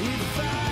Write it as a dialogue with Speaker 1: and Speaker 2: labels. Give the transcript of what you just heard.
Speaker 1: If I